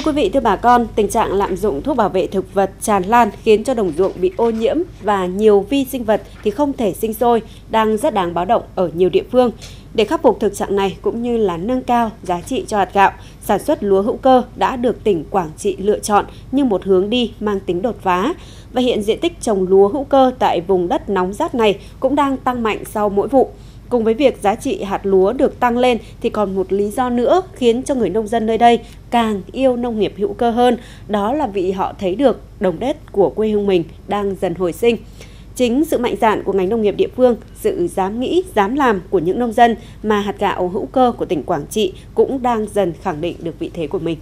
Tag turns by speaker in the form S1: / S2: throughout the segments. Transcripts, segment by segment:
S1: Thưa quý vị, thưa bà con, tình trạng lạm dụng thuốc bảo vệ thực vật tràn lan khiến cho đồng ruộng bị ô nhiễm và nhiều vi sinh vật thì không thể sinh sôi đang rất đáng báo động ở nhiều địa phương. Để khắc phục thực trạng này cũng như là nâng cao giá trị cho hạt gạo, sản xuất lúa hữu cơ đã được tỉnh Quảng Trị lựa chọn như một hướng đi mang tính đột phá. Và hiện diện tích trồng lúa hữu cơ tại vùng đất nóng rát này cũng đang tăng mạnh sau mỗi vụ. Cùng với việc giá trị hạt lúa được tăng lên thì còn một lý do nữa khiến cho người nông dân nơi đây càng yêu nông nghiệp hữu cơ hơn, đó là vì họ thấy được đồng đất của quê hương mình đang dần hồi sinh. Chính sự mạnh dạn của ngành nông nghiệp địa phương, sự dám nghĩ, dám làm của những nông dân mà hạt gạo hữu cơ của tỉnh Quảng Trị cũng đang dần khẳng định được vị thế của mình.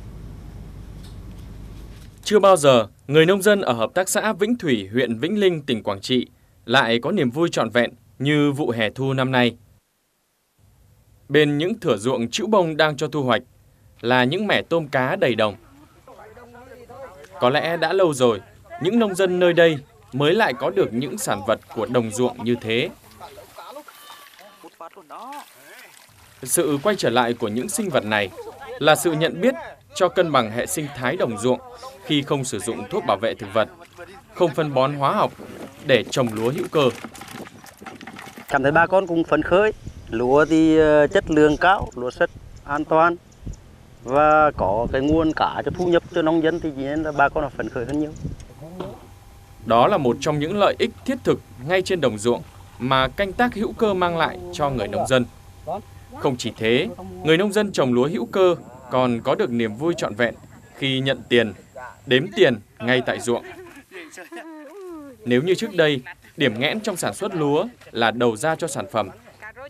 S2: Chưa bao giờ, người nông dân ở Hợp tác xã Vĩnh Thủy, huyện Vĩnh Linh, tỉnh Quảng Trị lại có niềm vui trọn vẹn như vụ hè thu năm nay. Bên những thửa ruộng chữ bông đang cho thu hoạch là những mẻ tôm cá đầy đồng. Có lẽ đã lâu rồi, những nông dân nơi đây mới lại có được những sản vật của đồng ruộng như thế. Sự quay trở lại của những sinh vật này là sự nhận biết cho cân bằng hệ sinh thái đồng ruộng khi không sử dụng thuốc bảo vệ thực vật, không phân bón hóa học để trồng lúa hữu cơ.
S3: Cảm thấy bà con cũng phấn khởi, lúa thì ờ, chất lượng cao, lúa rất an toàn và có cái nguồn cả cho thu nhập cho nông dân thì nên là bà con là phấn khởi hơn nhiều.
S2: Đó là một trong những lợi ích thiết thực ngay trên đồng ruộng mà canh tác hữu cơ mang lại cho người nông dân. Không chỉ thế, người nông dân trồng lúa hữu cơ còn có được niềm vui trọn vẹn khi nhận tiền, đếm tiền ngay tại ruộng. Nếu như trước đây, điểm nghẽn trong sản xuất lúa là đầu ra cho sản phẩm,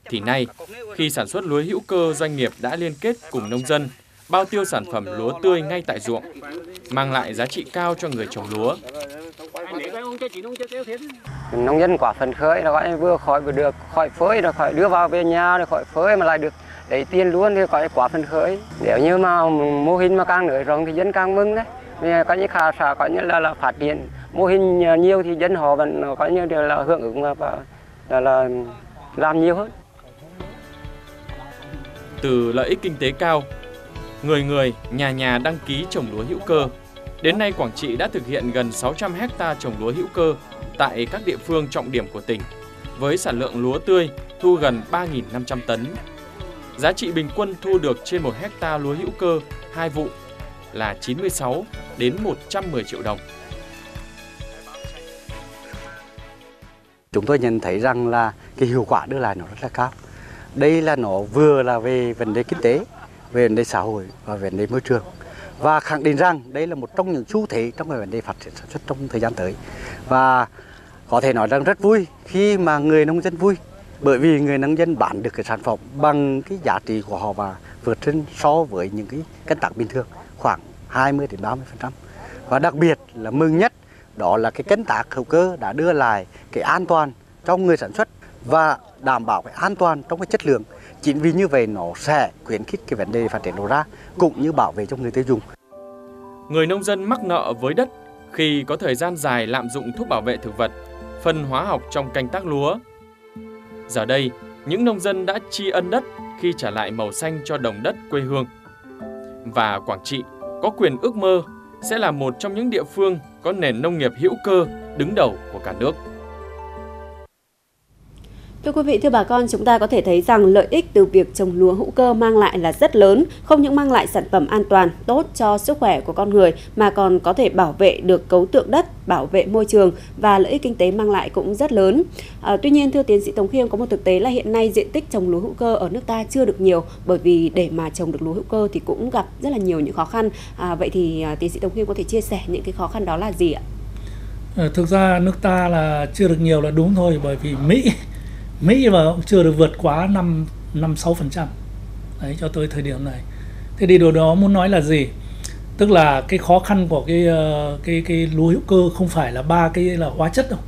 S2: thì nay, khi sản xuất lúa hữu cơ doanh nghiệp đã liên kết cùng nông dân, bao tiêu sản phẩm lúa tươi ngay tại ruộng, mang lại giá trị cao cho người trồng lúa.
S4: Nông dân quả phấn khởi là gọi vừa khỏi vừa được khỏi phơi rồi khỏi đưa vào về nhà rồi khỏi phơi mà lại được lấy tiền luôn thì gọi quả phấn khởi. Nếu như mà mô hình mà càng nở rộng thì dân càng mừng đấy. Vì có những khả xã có như là, là phát triển mô hình nhiều thì dân họ vẫn có như là hưởng ứng và là, là làm nhiều hơn.
S2: Từ lợi ích kinh tế cao, người người, nhà nhà đăng ký trồng lúa hữu cơ. Đến nay Quảng Trị đã thực hiện gần 600 hecta trồng lúa hữu cơ tại các địa phương trọng điểm của tỉnh, với sản lượng lúa tươi thu gần 3.500 tấn. Giá trị bình quân thu được trên 1 hecta lúa hữu cơ hai vụ là 96 đến 110 triệu đồng.
S3: Chúng tôi nhận thấy rằng là cái hiệu quả đưa lại nó rất là cao. Đây là nó vừa là về vấn đề kinh tế, về vấn đề xã hội và vấn đề môi trường. Và khẳng định rằng đây là một trong những xu thế trong cái vấn đề phát triển sản xuất trong thời gian tới. Và có thể nói rằng rất vui khi mà người nông dân vui bởi vì người nông dân bán được cái sản phẩm bằng cái giá trị của họ và vượt trên so với những cái canh tác bình thường khoảng 20 đến 30 phần trăm. Và đặc biệt là mừng nhất đó là cái canh tác hữu cơ đã đưa lại cái an toàn trong người sản xuất và đảm bảo cái an toàn trong cái chất lượng chính vì như vậy nó sẽ khuyến khích cái vấn đề phát triển đầu ra cũng như bảo vệ cho người tiêu dùng
S2: Người nông dân mắc nợ với đất khi có thời gian dài lạm dụng thuốc bảo vệ thực vật, phân hóa học trong canh tác lúa. Giờ đây, những nông dân đã tri ân đất khi trả lại màu xanh cho đồng đất quê hương. Và Quảng Trị có quyền ước mơ sẽ là một trong những địa phương có nền nông nghiệp hữu cơ đứng đầu của cả nước.
S1: Thưa quý vị, thưa bà con, chúng ta có thể thấy rằng lợi ích từ việc trồng lúa hữu cơ mang lại là rất lớn, không những mang lại sản phẩm an toàn, tốt cho sức khỏe của con người mà còn có thể bảo vệ được cấu tượng đất, bảo vệ môi trường và lợi ích kinh tế mang lại cũng rất lớn. À, tuy nhiên, thưa tiến sĩ Tống Khiêm, có một thực tế là hiện nay diện tích trồng lúa hữu cơ ở nước ta chưa được nhiều bởi vì để mà trồng được lúa hữu cơ thì cũng gặp rất là nhiều những khó khăn. À, vậy thì à, tiến sĩ Tống Khiêm có thể chia sẻ những cái khó khăn đó là gì ạ?
S5: Ờ, thực ra nước ta là chưa được nhiều là đúng thôi bởi vì Mỹ Mỹ mà cũng chưa được vượt quá 5 5 6% đấy cho tới thời điểm này. Thế thì điều đó muốn nói là gì? Tức là cái khó khăn của cái ờ, cái cái lúa hữu cơ không phải là ba cái là hóa chất đâu.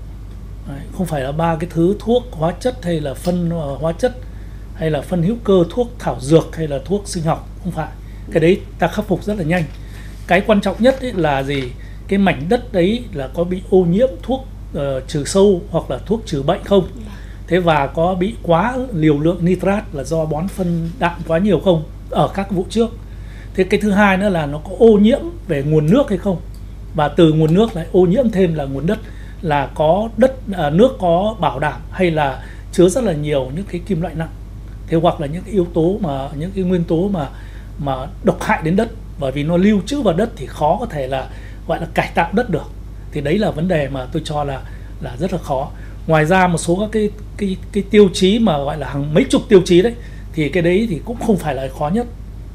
S5: Đấy, không phải là ba cái thứ thuốc hóa chất hay là phân ờ, hóa chất hay là phân hữu cơ thuốc thảo dược hay là thuốc sinh học không phải cái đấy ta khắc phục rất là nhanh cái quan trọng nhất ấy là gì cái mảnh đất đấy là có bị ô nhiễm thuốc uh, trừ sâu hoặc là thuốc trừ bệnh không dạ thế và có bị quá liều lượng nitrat là do bón phân đạm quá nhiều không? Ở các vụ trước. Thế cái thứ hai nữa là nó có ô nhiễm về nguồn nước hay không? Và từ nguồn nước lại ô nhiễm thêm là nguồn đất là có đất à, nước có bảo đảm hay là chứa rất là nhiều những cái kim loại nặng. Thế hoặc là những cái yếu tố mà những cái nguyên tố mà mà độc hại đến đất. Bởi vì nó lưu trữ vào đất thì khó có thể là gọi là cải tạo đất được. Thì đấy là vấn đề mà tôi cho là là rất là khó ngoài ra một số các cái cái cái tiêu chí mà gọi là hàng mấy chục tiêu chí đấy thì cái đấy thì cũng không phải là khó nhất.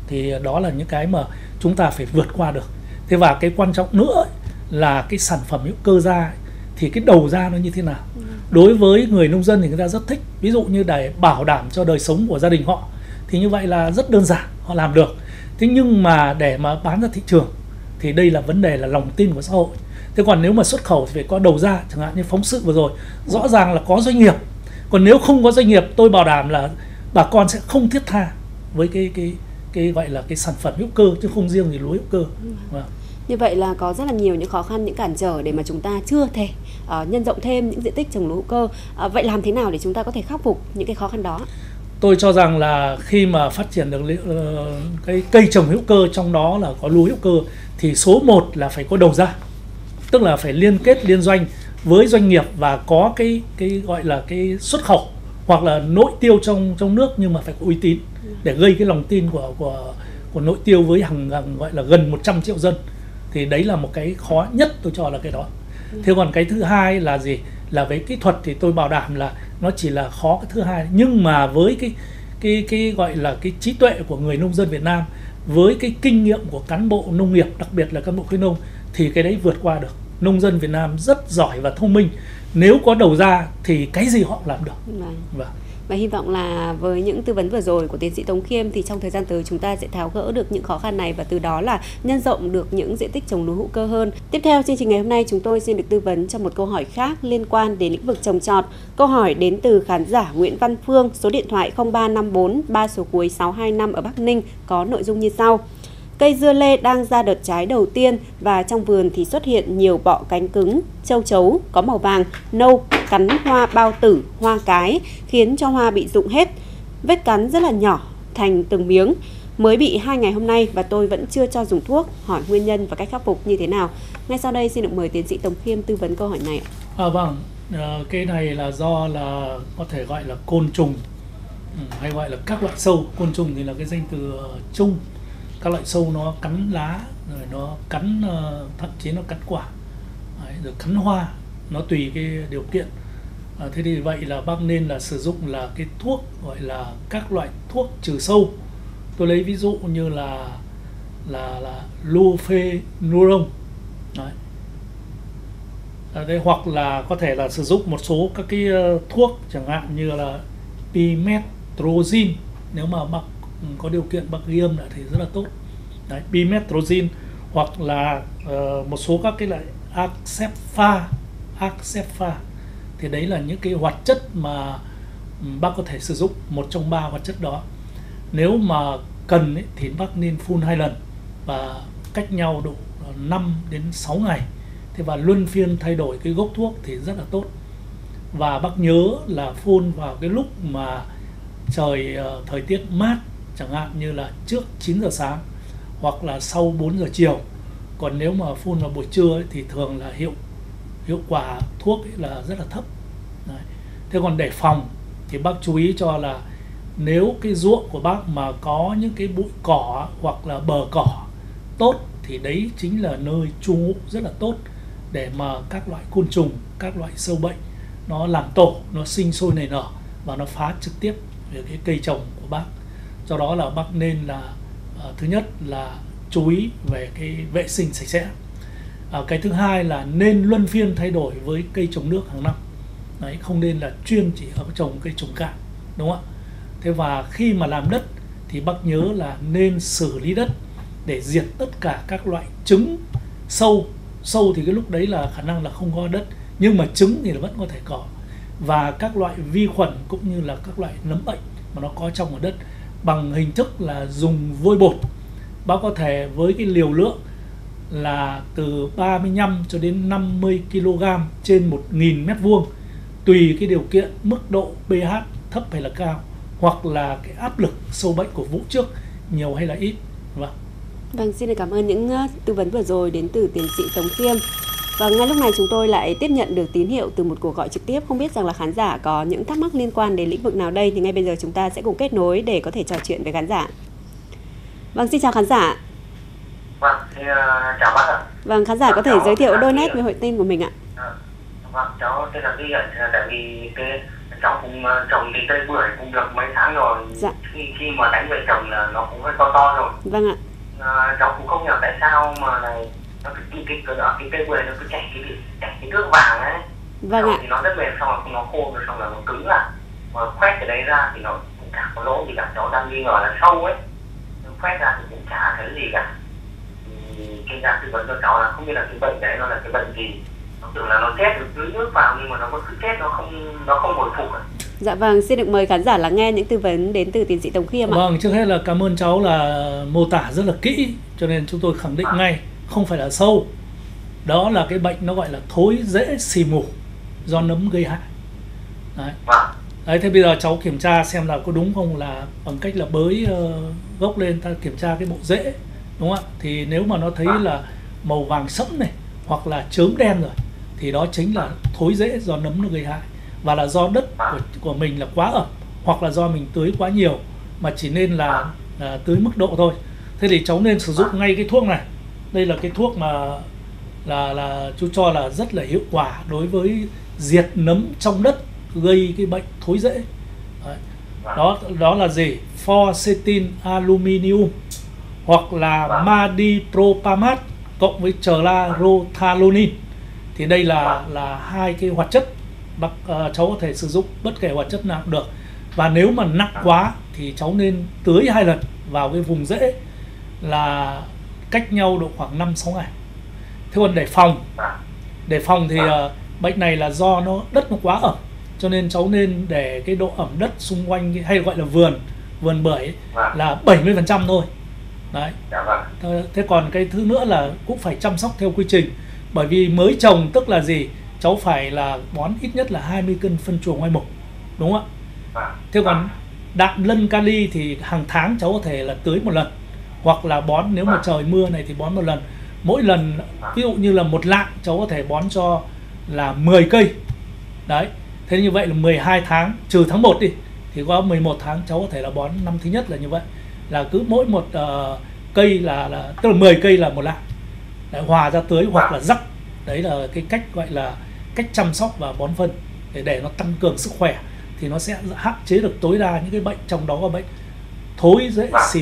S5: Thì đó là những cái mà chúng ta phải vượt qua được. Thế và cái quan trọng nữa ấy, là cái sản phẩm hữu cơ ra ấy, thì cái đầu ra nó như thế nào? Đối với người nông dân thì người ta rất thích ví dụ như để bảo đảm cho đời sống của gia đình họ thì như vậy là rất đơn giản họ làm được. Thế nhưng mà để mà bán ra thị trường thì đây là vấn đề là lòng tin của xã hội thế còn nếu mà xuất khẩu thì phải có đầu ra chẳng hạn như phóng sự vừa rồi rõ ràng là có doanh nghiệp còn nếu không có doanh nghiệp tôi bảo đảm là bà con sẽ không thiết tha với cái cái cái gọi là cái sản phẩm hữu cơ chứ không riêng gì lúa hữu cơ vâng.
S1: Như vậy là có rất là nhiều những khó khăn, những cản trở để mà chúng ta chưa thể uh, nhân rộng thêm những diện tích trồng lúa hữu cơ. Uh, vậy làm thế nào để chúng ta có thể khắc phục những cái khó khăn đó?
S5: Tôi cho rằng là khi mà phát triển được uh, cái cây trồng hữu cơ trong đó là có lúa hữu cơ thì số 1 là phải có đầu ra. Tức là phải liên kết liên doanh với doanh nghiệp và có cái cái gọi là cái xuất khẩu hoặc là nội tiêu trong trong nước nhưng mà phải có uy tín để gây cái lòng tin của của của nội tiêu với hàng, hàng gọi là gần 100 triệu dân. Thì đấy là một cái khó nhất tôi cho là cái đó. Thế còn cái thứ hai là gì? Là với kỹ thuật thì tôi bảo đảm là nó chỉ là khó cái thứ hai. Nhưng mà với cái cái cái gọi là cái trí tuệ của người nông dân Việt Nam với cái kinh nghiệm của cán bộ nông nghiệp đặc biệt là cán bộ khuyến nông thì cái đấy vượt qua được. Nông dân Việt Nam rất giỏi và thông minh. Nếu có đầu ra thì cái gì họ làm được.
S1: Vâng.
S5: vâng
S1: và hy vọng là với những tư vấn vừa rồi của tiến sĩ Tống Khiêm thì trong thời gian tới chúng ta sẽ tháo gỡ được những khó khăn này và từ đó là nhân rộng được những diện tích trồng lúa hữu cơ hơn. Tiếp theo chương trình ngày hôm nay chúng tôi xin được tư vấn cho một câu hỏi khác liên quan đến lĩnh vực trồng trọt. Câu hỏi đến từ khán giả Nguyễn Văn Phương, số điện thoại 0354 3 số cuối 625 ở Bắc Ninh có nội dung như sau. Cây dưa lê đang ra đợt trái đầu tiên và trong vườn thì xuất hiện nhiều bọ cánh cứng, châu chấu có màu vàng, nâu, cắn hoa bao tử, hoa cái, khiến cho hoa bị rụng hết. Vết cắn rất là nhỏ, thành từng miếng. Mới bị hai ngày hôm nay và tôi vẫn chưa cho dùng thuốc, hỏi nguyên nhân và cách khắc phục như thế nào. Ngay sau đây xin được mời tiến sĩ Tống Khiêm tư vấn câu hỏi này ạ.
S5: À, vâng, à, cái này là do là có thể gọi là côn trùng ừ, hay gọi là các loại sâu. Côn trùng thì là cái danh từ ờ, chung. Các loại sâu nó cắn lá, rồi nó cắn ờ, thậm chí nó cắn quả, Đấy, rồi cắn hoa. Nó tùy cái điều kiện. À, thế thì vậy là bác nên là sử dụng là cái thuốc gọi là các loại thuốc trừ sâu. Tôi lấy ví dụ như là là là lufenuron Đấy, đây hoặc là có thể là sử dụng một số các cái ờ, thuốc chẳng hạn như là pimetrozin nếu mà bác Ừ, có điều kiện bác ghi âm là thì rất là tốt. Đấy bimetrozin hoặc là uh, một số các cái loại accepha accepha thì đấy là những cái hoạt chất mà ừ, bác có thể sử dụng một trong ba hoạt chất đó. Nếu mà cần ấy, thì bác nên phun hai lần và cách nhau độ 5 đến 6 ngày. Thế và luân phiên thay đổi cái gốc thuốc thì rất là tốt. Và bác nhớ là phun vào cái lúc mà trời ờ, thời tiết mát chẳng hạn như là trước 9 giờ sáng hoặc là sau 4 giờ chiều còn nếu mà phun vào buổi trưa ấy, thì thường là hiệu hiệu quả thuốc ấy là rất là thấp Đấy. thế còn để phòng thì bác chú ý cho là nếu cái ruộng của bác mà có những cái bụi cỏ hoặc là bờ cỏ tốt thì đấy chính là nơi trú ngụ rất là tốt để mà các loại côn trùng, các loại sâu bệnh nó làm tổ, nó sinh sôi nảy nở và nó phá trực tiếp về cái cây trồng của bác. Do đó là bác nên là ờ, thứ nhất là chú ý về cái vệ sinh sạch sẽ. À, cái thứ hai là nên luân phiên thay đổi với cây trồng nước hàng năm. Đấy, không nên là chuyên chỉ ở trồng cây trồng cạn, đúng không ạ? Thế và khi mà làm đất thì bác nhớ là nên xử lý đất để diệt tất cả các loại trứng sâu sâu thì cái lúc đấy là khả năng là không có đất nhưng mà trứng thì là vẫn có thể có và các loại vi khuẩn cũng như là các loại nấm bệnh mà nó có trong ở đất bằng hình thức là dùng vôi bột. Bác có thể với cái liều lượng là từ 35 cho đến 50 kg trên 1.000 mét vuông tùy cái điều kiện mức độ pH thấp hay là cao hoặc là cái áp lực sâu bệnh của vũ trước nhiều hay là ít. Vâng.
S1: Vâng, xin cảm ơn những ờ, tư vấn vừa rồi đến từ tiến sĩ Tống Khiêm. Và ngay lúc này chúng tôi lại tiếp nhận được tín hiệu từ một cuộc gọi trực tiếp. Không biết rằng là khán giả có những thắc mắc liên quan đến lĩnh vực nào đây thì ngay bây giờ chúng ta sẽ cùng kết nối để có thể trò chuyện với khán giả. Vâng, xin chào khán giả.
S6: Vâng, thì, uh, chào bác ạ.
S1: Vâng, khán giả có thể
S6: Cháu
S1: giới thiệu đôi nét với hội tên của mình ạ.
S6: À, vâng, cháu tên là Duy ạ. Thì là Tại vì cái cháu cũng trồng tí cây bưởi cũng được mấy tháng rồi.
S1: Dạ.
S6: Khi khi mà đánh về trồng là nó cũng hơi to to rồi.
S1: Vâng ạ.
S6: À, cháu cũng không hiểu tại sao mà này nó cứ cái cái cái, cái cây bưởi nó cứ chảy cái chảy cái nước vàng ấy.
S1: Vâng
S6: Xong
S1: ạ.
S6: Thì nó rất mềm xong rồi nó khô rồi xong là nó cứng lại. Mà khoét cái đấy ra thì nó cũng chả có lỗ gì cả. Cháu đang nghi ngờ là sâu ấy. Khoét ra thì cũng chả thấy gì cả. Thì chuyên gia tư vấn cho cháu là không biết là cái bệnh đấy nó là cái bệnh gì nó tưởng là nó chết được tưới nước vào nhưng mà nó vẫn cứ chết nó không nó không hồi phục.
S1: Dạ vâng, xin được mời khán giả lắng nghe những tư vấn đến từ tiến sĩ Tống Khiêm ạ.
S5: Vâng, trước hết là cảm ơn cháu là mô tả rất là kỹ cho nên chúng tôi khẳng định ngay không phải là sâu. Đó là cái bệnh nó gọi là thối rễ xì mù do nấm gây hại. Đấy.
S6: Vâng,
S5: Đấy, thế bây giờ cháu kiểm tra xem là có đúng không là bằng cách là bới ờ, gốc lên ta kiểm tra cái bộ rễ đúng không ạ? Thì nếu mà nó thấy là màu vàng sẫm này hoặc là chớm đen rồi thì đó chính là thối rễ do nấm nó gây hại và là do đất của, của mình là quá ẩm hoặc là do mình tưới quá nhiều mà chỉ nên là, là tưới mức độ thôi. Thế thì cháu nên sử dụng ngay cái thuốc này. Đây là cái thuốc mà là là chú cho là rất là hiệu quả đối với diệt nấm trong đất gây cái bệnh thối rễ. Đấy. đó đó là gì? Forcetin aluminium hoặc là
S6: Vâng.
S5: madipropamat cộng với chlorothalonil thì đây là là hai cái hoạt chất bác ờ, cháu có thể sử dụng bất kể hoạt chất nào cũng được. Và nếu mà nặng quá thì cháu nên tưới hai lần vào cái vùng rễ là cách nhau độ khoảng 5 6 ngày. Thế còn để phòng để phòng thì ờ, bệnh này là do nó đất nó quá ẩm cho nên cháu nên để cái độ ẩm đất xung quanh hay gọi là vườn vườn bưởi ấy,
S6: vâng,
S5: là 70% thôi. Đấy.
S6: Dạ vâng,
S5: Thế- thế còn cái thứ nữa là cũng phải chăm sóc theo quy trình. Bởi vì mới trồng tức là gì? Cháu phải là bón ít nhất là 20 cân phân chuồng ngoài mục đúng không ạ?
S6: Vâng.
S5: thế còn đạm lân kali thì hàng tháng cháu có thể là tưới một lần hoặc là bón nếu mà trời mưa này thì bón một lần. Mỗi lần ví dụ như là một lạng cháu có thể bón cho là 10 cây. Đấy thế như vậy là 12 tháng trừ tháng 1 đi thì có 11 tháng cháu có thể là bón năm thứ nhất là như vậy. Là cứ mỗi một ờ, cây là là tức là 10 cây là một lạng. Đấy, hòa ra tưới hoặc là rắc. Đấy là cái cách gọi là cách chăm sóc và bón phân để để nó tăng cường sức khỏe thì nó sẽ hạn chế được tối đa những cái bệnh trong đó có bệnh thối dễ xì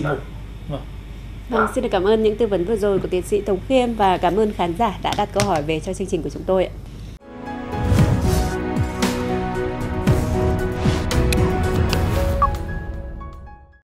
S5: Vâng.
S1: Vâng, xin được cảm ơn những tư vấn vừa rồi của tiến sĩ Tống Khiêm và cảm ơn khán giả đã đặt câu hỏi về cho chương trình của chúng tôi ạ.